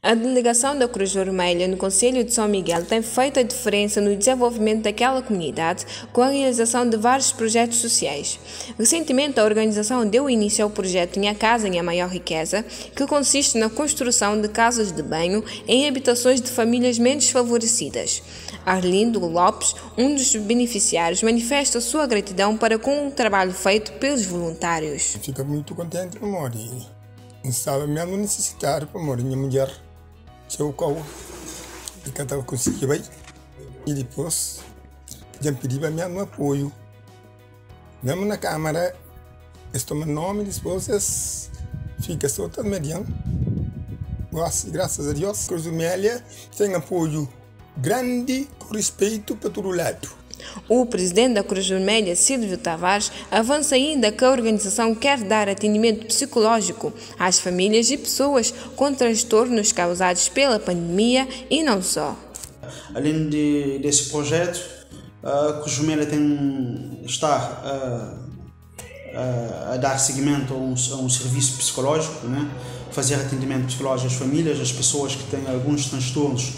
A delegação da Cruz Vermelha no Conselho de São Miguel tem feito a diferença no desenvolvimento daquela comunidade com a realização de vários projetos sociais. Recentemente, a organização deu início ao projeto Minha Casa, Minha Maior Riqueza, que consiste na construção de casas de banho em habitações de famílias menos favorecidas. Arlindo Lopes, um dos beneficiários, manifesta sua gratidão para com o trabalho feito pelos voluntários. Fico muito contente, amor, e estava mesmo necessitar, amor, minha mulher seu qual e cada consegui bem e depois já pedi para mesmo apoio. Mesmo na câmara estou meu nome depois fica só todo mediano. Graças a Deus Cruz Vermelha tem apoio grande respeito para todo lado o presidente da Cruz Vermelha, Silvio Tavares, avança ainda que a organização quer dar atendimento psicológico às famílias e pessoas com transtornos causados pela pandemia e não só. Além de, desse projeto, a Cruz Vermelha tem, está a, a, a dar seguimento a um, a um, serviço psicológico, né? fazer atendimento psicológico às famílias, às pessoas que têm alguns transtornos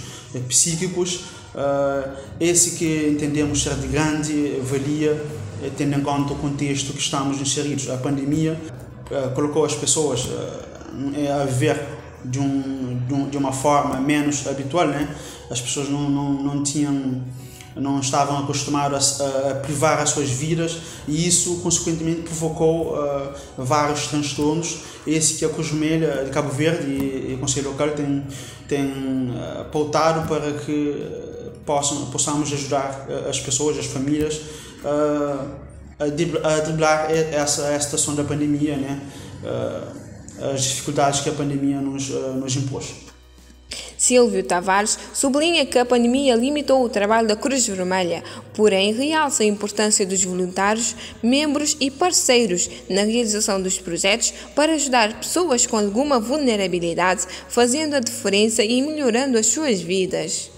psíquicos Uh, esse que entendemos ser de grande valia, eh, tendo em conta o contexto que estamos inseridos. A pandemia uh, colocou as pessoas uh, a viver de, um, de, um, de, uma forma menos habitual, né? as pessoas não, não, não tinham não estavam acostumados a, a, privar as suas vidas e isso consequentemente provocou uh, vários transtornos esse que a Cruz Vermelha de Cabo Verde e, e o Conselho Local tem, tem uh, pautado para que possam, possamos ajudar eh, as pessoas, as famílias uh, a driblar essa, essa situação da pandemia, né? Uh, as dificuldades que a pandemia nos, nos impôs. Silvio Tavares sublinha que a pandemia limitou o trabalho da Cruz Vermelha, porém realça a importância dos voluntários, membros e parceiros na realização dos projetos para ajudar pessoas com alguma vulnerabilidade, fazendo a diferença e melhorando as suas vidas.